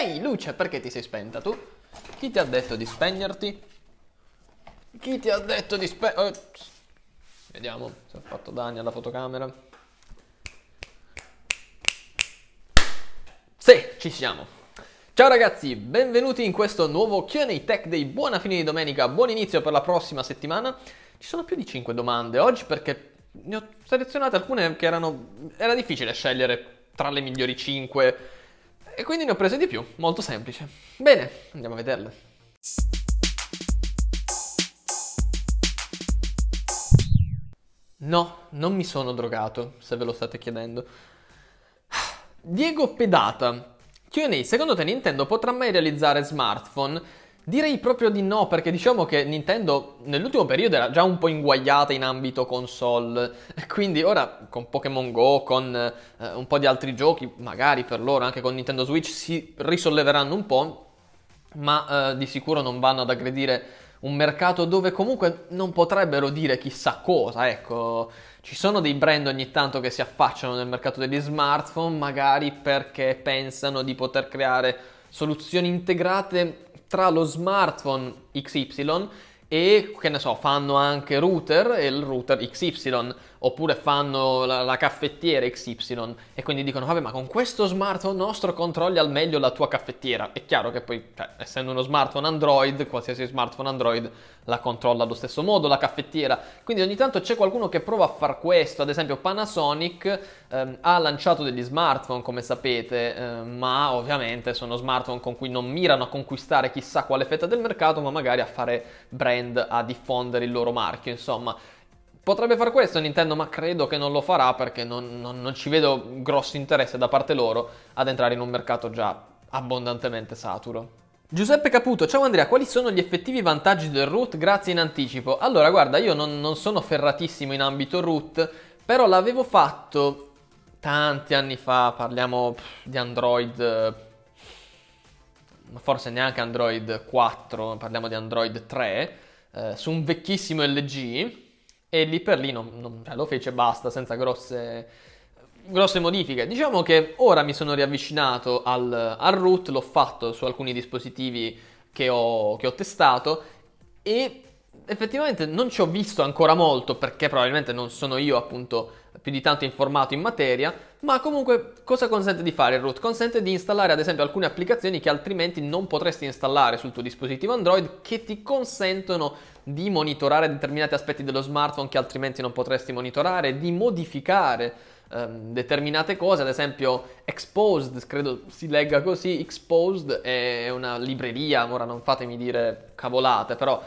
Ehi, luce, perché ti sei spenta tu? Chi ti ha detto di spegnerti? Chi ti ha detto di spegnerti? Oh, vediamo se ho fatto danni alla fotocamera. Sì, ci siamo. Ciao ragazzi, benvenuti in questo nuovo Q&A Tech Day. Buona fine di domenica, buon inizio per la prossima settimana. Ci sono più di 5 domande oggi perché ne ho selezionate alcune che erano... era difficile scegliere tra le migliori 5 e quindi ne ho prese di più, molto semplice. Bene, andiamo a vederle. No, non mi sono drogato, se ve lo state chiedendo. Diego Pedata. Q&A, secondo te Nintendo potrà mai realizzare smartphone? Direi proprio di no, perché diciamo che Nintendo nell'ultimo periodo era già un po' inguagliata in ambito console, quindi ora con Pokémon Go, con eh, un po' di altri giochi, magari per loro anche con Nintendo Switch si risolleveranno un po', ma eh, di sicuro non vanno ad aggredire un mercato dove comunque non potrebbero dire chissà cosa, ecco. Ci sono dei brand ogni tanto che si affacciano nel mercato degli smartphone, magari perché pensano di poter creare soluzioni integrate tra lo smartphone XY e che ne so, fanno anche router e il router XY, oppure fanno la, la, caffettiera XY e quindi dicono vabbè ma con questo smartphone nostro controlli al meglio la tua caffettiera. È chiaro che poi, cioè, essendo uno smartphone Android, qualsiasi smartphone Android la controlla allo stesso modo la caffettiera. Quindi ogni tanto c'è qualcuno che prova a far questo, ad esempio Panasonic ehm, ha lanciato degli smartphone come sapete, eh, ma ovviamente sono smartphone con cui non mirano a conquistare chissà quale fetta del mercato, ma magari a fare brand, a diffondere il loro marchio, insomma. Potrebbe fare questo Nintendo, ma credo che non lo farà perché non, non, non, ci vedo grosso interesse da parte loro ad entrare in un mercato già abbondantemente saturo. Giuseppe Caputo, ciao Andrea, quali sono gli effettivi vantaggi del root? Grazie in anticipo. Allora, guarda, io non, non sono ferratissimo in ambito root, però l'avevo fatto tanti anni fa, parliamo di Android, forse neanche Android 4, parliamo di Android 3, eh, su un vecchissimo LG e lì per lì non, non, cioè, lo fece e basta, senza grosse, grosse, modifiche. Diciamo che ora mi sono riavvicinato al, al root, l'ho fatto su alcuni dispositivi che ho, che ho testato e effettivamente non ci ho visto ancora molto perché probabilmente non sono io appunto più di tanto informato in materia, ma comunque cosa consente di fare il root? Consente di installare ad esempio alcune applicazioni che altrimenti non potresti installare sul tuo dispositivo Android che ti consentono di monitorare determinati aspetti dello smartphone che altrimenti non potresti monitorare, di modificare um, determinate cose, ad esempio Exposed, credo si legga così, Exposed è una libreria, ora non fatemi dire cavolate, però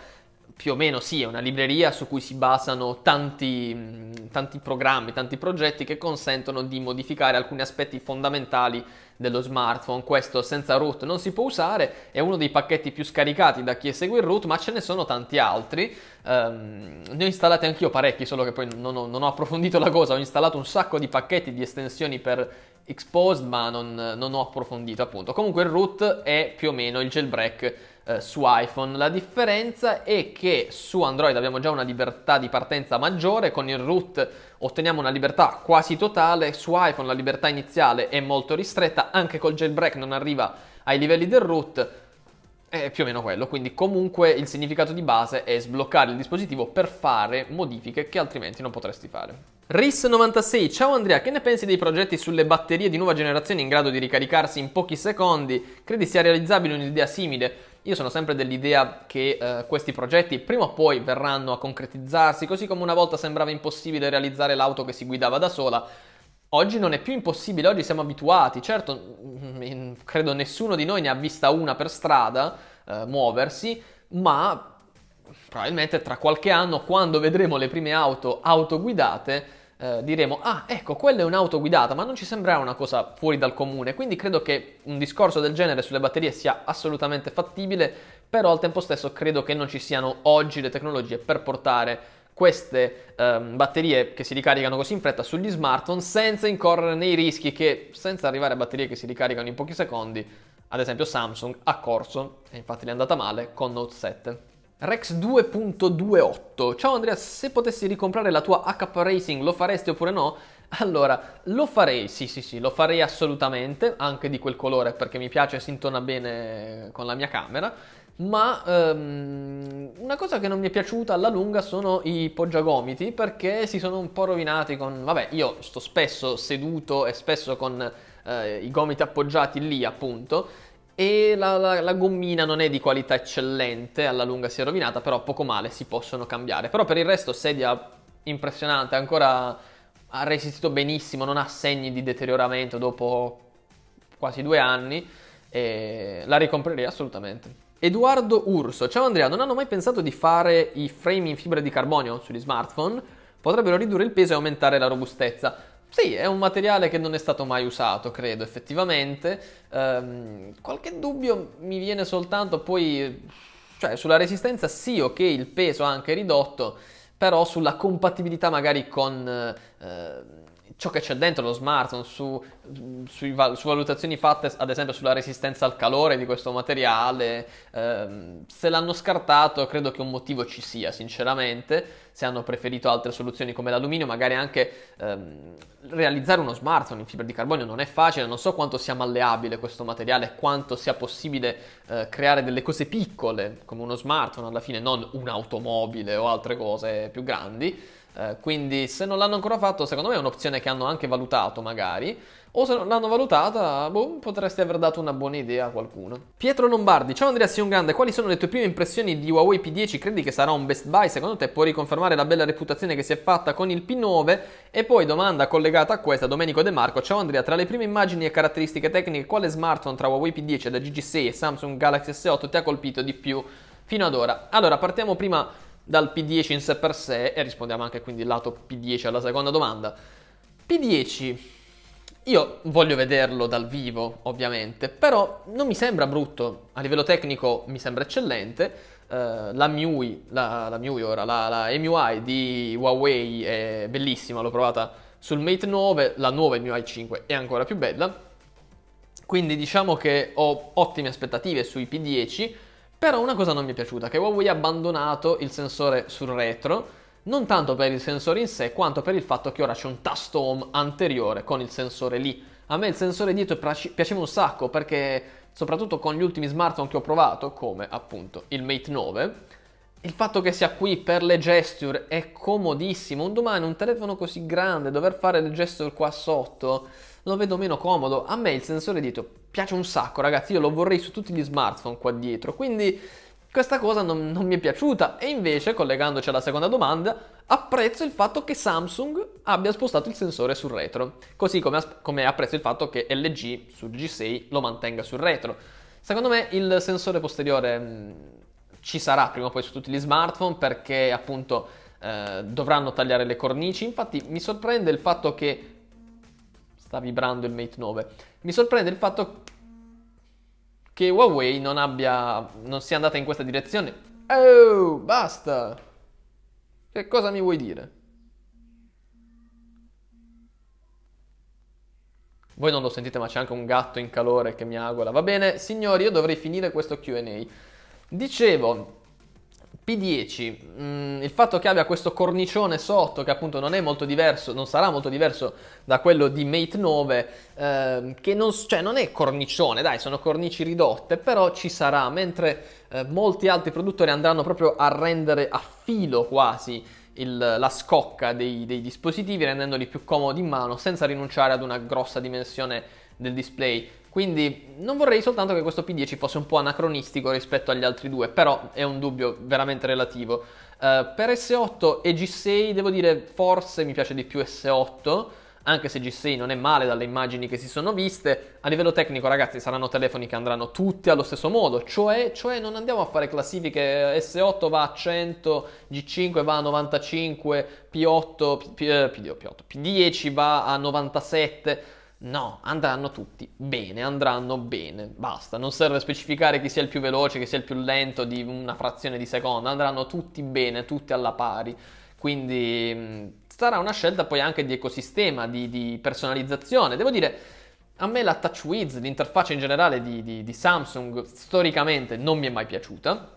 più o meno sì, è una libreria su cui si basano tanti, tanti, programmi, tanti progetti che consentono di modificare alcuni aspetti fondamentali dello smartphone. Questo senza root non si può usare, è uno dei pacchetti più scaricati da chi esegue il root, ma ce ne sono tanti altri. Um, ne ho installati anch'io parecchi, solo che poi non ho, non ho, approfondito la cosa, ho installato un sacco di pacchetti di estensioni per Exposed, ma non, non ho approfondito appunto. Comunque il root è più o meno il jailbreak eh, su iPhone. La differenza è che su Android abbiamo già una libertà di partenza maggiore, con il root otteniamo una libertà quasi totale, su iPhone la libertà iniziale è molto ristretta, anche col jailbreak non arriva ai livelli del root, è più o meno quello, quindi comunque il significato di base è sbloccare il dispositivo per fare modifiche che altrimenti non potresti fare. RIS96, ciao Andrea, che ne pensi dei progetti sulle batterie di nuova generazione in grado di ricaricarsi in pochi secondi? Credi sia realizzabile un'idea simile? Io sono sempre dell'idea che eh, questi progetti prima o poi verranno a concretizzarsi, così come una volta sembrava impossibile realizzare l'auto che si guidava da sola. Oggi non è più impossibile, oggi siamo abituati, certo mm, credo nessuno di noi ne ha vista una per strada eh, muoversi, ma probabilmente tra qualche anno quando vedremo le prime auto autoguidate eh, diremo, ah ecco, quella è un'auto guidata, ma non ci sembrerà una cosa fuori dal comune, quindi credo che un discorso del genere sulle batterie sia assolutamente fattibile, però al tempo stesso credo che non ci siano oggi le tecnologie per portare queste ehm, batterie che si ricaricano così in fretta sugli smartphone senza incorrere nei rischi che senza arrivare a batterie che si ricaricano in pochi secondi, ad esempio Samsung ha corso, e infatti le è andata male, con Note 7. Rex 2.28 Ciao Andrea, se potessi ricomprare la tua HP Racing lo faresti oppure no? Allora, lo farei, sì, sì, sì, lo farei assolutamente, anche di quel colore perché mi piace, si intona bene con la mia camera. Ma um, una cosa che non mi è piaciuta alla lunga sono i poggiagomiti perché si sono un po' rovinati con... Vabbè, io sto spesso seduto e spesso con eh, i gomiti appoggiati lì appunto e la, la, la, gommina non è di qualità eccellente, alla lunga si è rovinata, però poco male, si possono cambiare. Però per il resto sedia impressionante, ancora ha resistito benissimo, non ha segni di deterioramento dopo quasi due anni e la ricomprerei assolutamente. Edoardo Urso, ciao Andrea, non hanno mai pensato di fare i frame in fibra di carbonio sugli smartphone? Potrebbero ridurre il peso e aumentare la robustezza. Sì, è un materiale che non è stato mai usato, credo, effettivamente. Um, qualche dubbio mi viene soltanto poi, cioè sulla resistenza sì, ok, il peso anche ridotto, però sulla compatibilità magari con... Uh, ciò che c'è dentro lo smartphone, su, su, su, valutazioni fatte ad esempio sulla resistenza al calore di questo materiale, ehm, se l'hanno scartato credo che un motivo ci sia sinceramente, se hanno preferito altre soluzioni come l'alluminio, magari anche ehm, realizzare uno smartphone in fibra di carbonio non è facile, non so quanto sia malleabile questo materiale, quanto sia possibile eh, creare delle cose piccole come uno smartphone alla fine, non un'automobile o altre cose più grandi. Eh, quindi se non l'hanno ancora fatto, secondo me è un'opzione che hanno anche valutato magari. O se non l'hanno valutata, boh, potresti aver dato una buona idea a qualcuno. Pietro Lombardi, ciao Andrea, grande. Quali sono le tue prime impressioni di Huawei P10? Credi che sarà un best buy? Secondo te può riconfermare la bella reputazione che si è fatta con il P9? E poi domanda collegata a questa, Domenico De Marco. Ciao Andrea, tra le prime immagini e caratteristiche tecniche, quale smartphone tra Huawei P10 da GG6 e Samsung Galaxy S8 ti ha colpito di più fino ad ora? Allora, partiamo prima dal P10 in sé per sé e rispondiamo anche quindi lato P10 alla seconda domanda. P10, io voglio vederlo dal vivo ovviamente, però non mi sembra brutto, a livello tecnico mi sembra eccellente. Uh, la MIUI, la, la MIUI ora, la, la MUI di Huawei è bellissima, l'ho provata sul Mate 9, la nuova MUI 5 è ancora più bella. Quindi diciamo che ho ottime aspettative sui P10 però una cosa non mi è piaciuta, che Huawei ha abbandonato il sensore sul retro, non tanto per il sensore in sé, quanto per il fatto che ora c'è un tasto home anteriore con il sensore lì. A me il sensore dietro piaceva un sacco perché, soprattutto con gli ultimi smartphone che ho provato, come appunto il Mate 9, il fatto che sia qui per le gesture è comodissimo. Un domani un telefono così grande, dover fare le gesture qua sotto, lo vedo meno comodo. A me il sensore dietro piace un sacco, ragazzi. Io lo vorrei su tutti gli smartphone qua dietro. Quindi questa cosa non, non mi è piaciuta. E invece, collegandoci alla seconda domanda, apprezzo il fatto che Samsung abbia spostato il sensore sul retro. Così come, come apprezzo il fatto che LG sul G6 lo mantenga sul retro. Secondo me il sensore posteriore mh, mm, ci sarà prima o poi su tutti gli smartphone perché appunto eh, dovranno tagliare le cornici. Infatti mi sorprende il fatto che sta vibrando il Mate 9. Mi sorprende il fatto che Huawei non abbia non sia andata in questa direzione. Oh, basta. Che cosa mi vuoi dire? Voi non lo sentite, ma c'è anche un gatto in calore che mi agola. Va bene, signori, io dovrei finire questo QA. Dicevo, P10, mh, mm, il fatto che abbia questo cornicione sotto, che appunto non è molto diverso, non sarà molto diverso da quello di Mate 9, eh, che non, cioè, non, è cornicione, dai, sono cornici ridotte, però ci sarà, mentre eh, molti altri produttori andranno proprio a rendere a filo quasi il, la scocca dei, dei dispositivi, rendendoli più comodi in mano, senza rinunciare ad una grossa dimensione del display. Quindi non vorrei soltanto che questo P10 fosse un po' anacronistico rispetto agli altri due, però è un dubbio veramente relativo. Uh, per S8 e G6 devo dire forse mi piace di più S8, anche se G6 non è male dalle immagini che si sono viste. A livello tecnico ragazzi saranno telefoni che andranno tutti allo stesso modo, cioè, cioè non andiamo a fare classifiche S8 va a 100, G5 va a 95, P8, P, P, eh, P8 P10 va a 97 No, andranno tutti bene, andranno bene, basta, non serve specificare chi sia il più veloce, chi sia il più lento di una frazione di secondo, andranno tutti bene, tutti alla pari, quindi mm, sarà una scelta poi anche di ecosistema, di, di personalizzazione. Devo dire, a me la TouchWiz, l'interfaccia in generale di, di, di Samsung, storicamente non mi è mai piaciuta,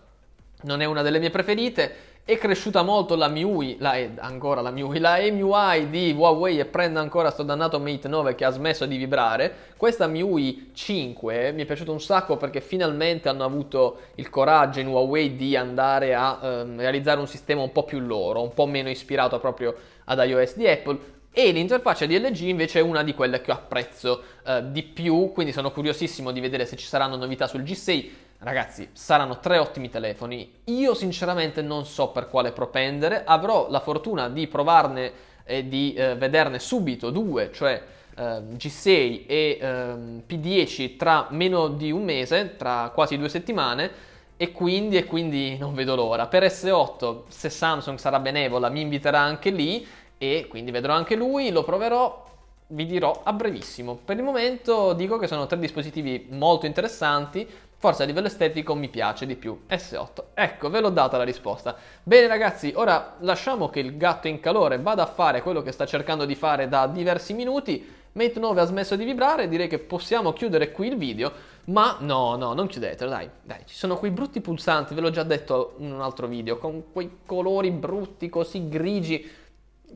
non è una delle mie preferite è cresciuta molto la MIUI, la, ancora la MIUI, la MUI di Huawei e prende ancora sto dannato Mate 9 che ha smesso di vibrare. Questa MIUI 5 mi è piaciuta un sacco perché finalmente hanno avuto il coraggio in Huawei di andare a ehm, realizzare un sistema un po' più loro, un po' meno ispirato proprio ad iOS di Apple. E l'interfaccia di LG invece è una di quelle che apprezzo eh, di più, quindi sono curiosissimo di vedere se ci saranno novità sul G6 Ragazzi, saranno tre ottimi telefoni. Io sinceramente non so per quale propendere. Avrò la fortuna di provarne e di eh, vederne subito due, cioè eh, G6 e eh, P10 tra meno di un mese, tra quasi due settimane. E quindi, e quindi non vedo l'ora. Per S8, se Samsung sarà benevola, mi inviterà anche lì e quindi vedrò anche lui, lo proverò vi dirò a brevissimo. Per il momento dico che sono tre dispositivi molto interessanti, Forse a livello estetico mi piace di più. S8. Ecco, ve l'ho data la risposta. Bene ragazzi, ora lasciamo che il gatto in calore vada a fare quello che sta cercando di fare da diversi minuti. Mate 9 ha smesso di vibrare, direi che possiamo chiudere qui il video, ma no, no, non chiudetelo, dai, dai, ci sono quei brutti pulsanti, ve l'ho già detto in un altro video, con quei colori brutti, così grigi,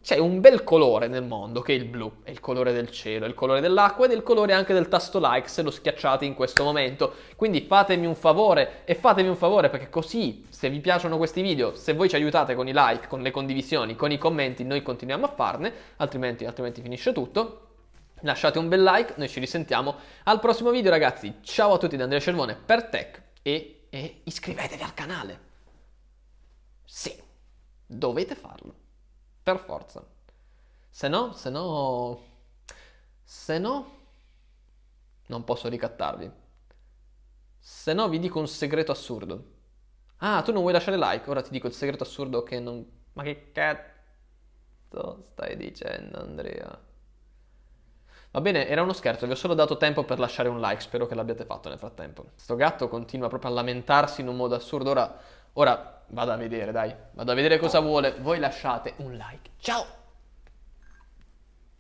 c'è un bel colore nel mondo che è il blu, è il colore del cielo, è il colore dell'acqua ed è il colore anche del tasto like se lo schiacciate in questo momento. Quindi fatemi un favore e fatemi un favore perché così se vi piacciono questi video, se voi ci aiutate con i like, con le condivisioni, con i commenti, noi continuiamo a farne, altrimenti, altrimenti finisce tutto. Lasciate un bel like, noi ci risentiamo al prossimo video ragazzi. Ciao a tutti da Andrea Cervone per Tech e, e iscrivetevi al canale. Sì, dovete farlo. Per forza. Se no, se no... Se no... Non posso ricattarvi. Se no vi dico un segreto assurdo. Ah, tu non vuoi lasciare like? Ora ti dico il segreto assurdo che non... Ma che cazzo stai dicendo, Andrea? Va bene, era uno scherzo, vi ho solo dato tempo per lasciare un like, spero che l'abbiate fatto nel frattempo. Sto gatto continua proprio a lamentarsi in un modo assurdo, ora, ora vado a vedere, dai, vado a vedere cosa vuole. Voi lasciate un like. Ciao!